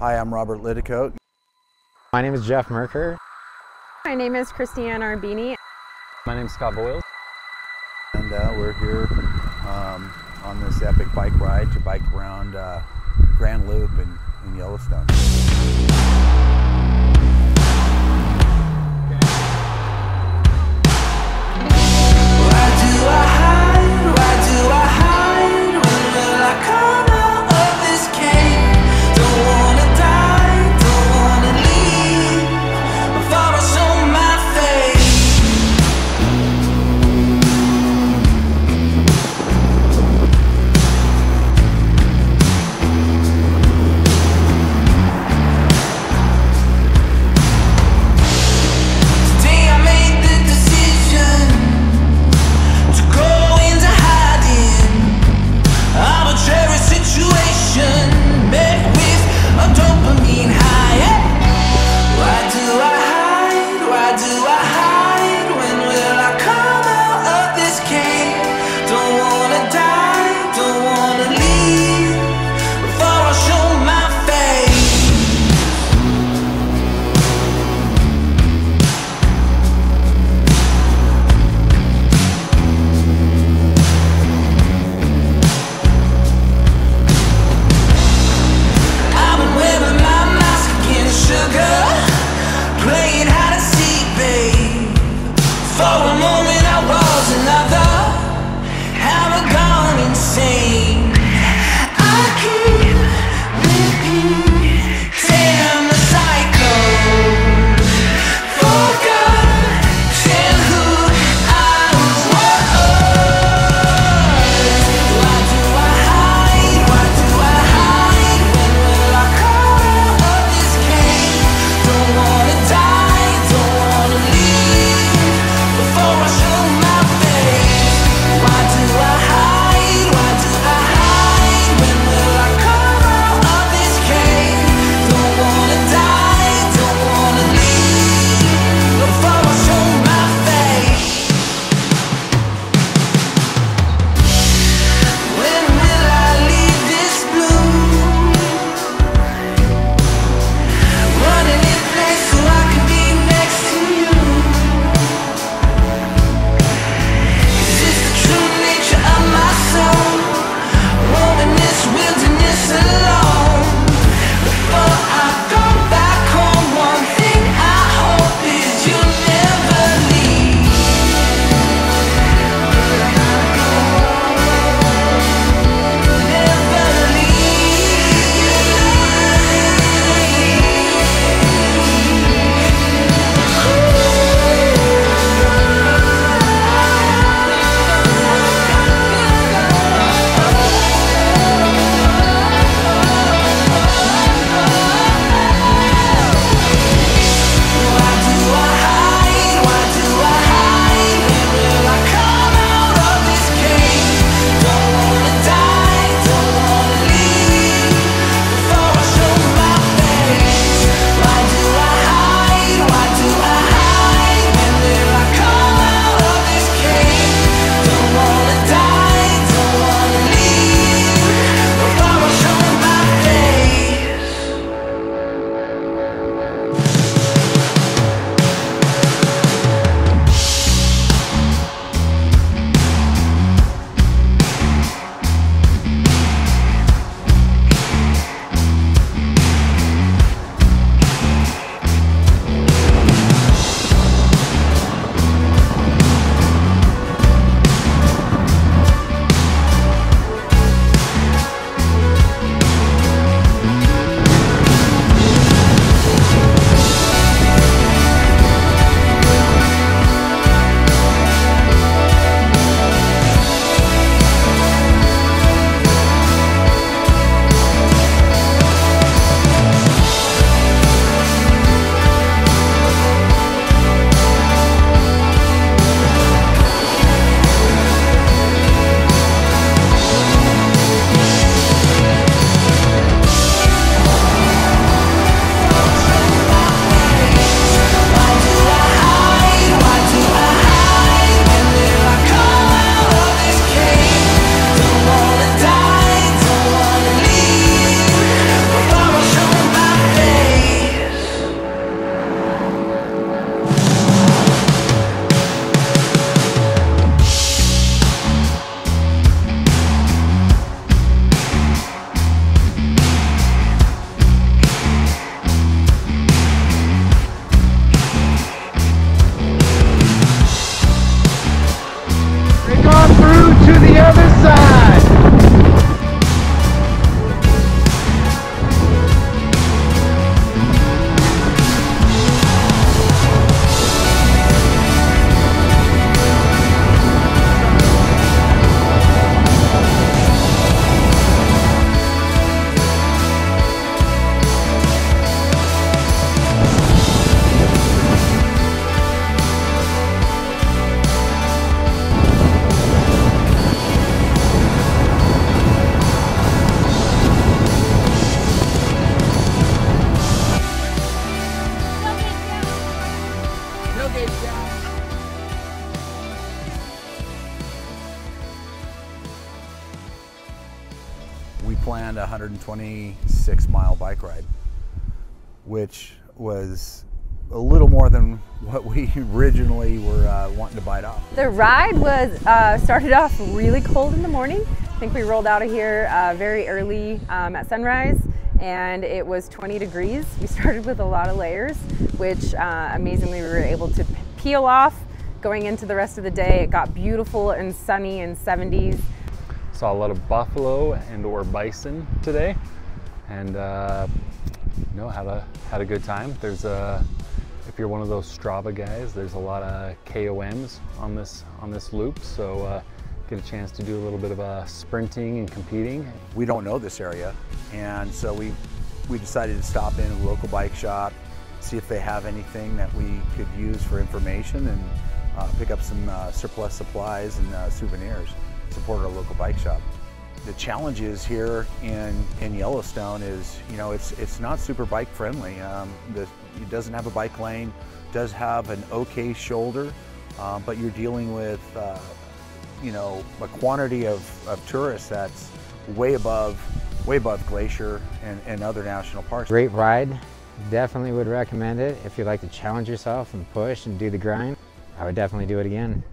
Hi, I'm Robert Lidicote. My name is Jeff Merker. My name is Christiane Arbini. My name is Scott Boyles. And uh, we're here um, on this epic bike ride to bike around uh, Grand Loop in, in Yellowstone. Planned a 126 mile bike ride, which was a little more than what we originally were uh, wanting to bite off. The ride was uh, started off really cold in the morning. I think we rolled out of here uh, very early um, at sunrise and it was 20 degrees. We started with a lot of layers, which uh, amazingly we were able to peel off going into the rest of the day. It got beautiful and sunny in 70s. Saw a lot of buffalo and or bison today, and uh, you know had a had a good time. There's a if you're one of those Strava guys, there's a lot of KOMs on this on this loop, so uh, get a chance to do a little bit of uh, sprinting and competing. We don't know this area, and so we we decided to stop in a local bike shop, see if they have anything that we could use for information, and uh, pick up some uh, surplus supplies and uh, souvenirs. Support our local bike shop. The challenges here in, in Yellowstone is, you know, it's it's not super bike friendly. Um, the, it doesn't have a bike lane, does have an okay shoulder, um, but you're dealing with, uh, you know, a quantity of, of tourists that's way above, way above Glacier and, and other national parks. Great ride. Definitely would recommend it if you like to challenge yourself and push and do the grind. I would definitely do it again.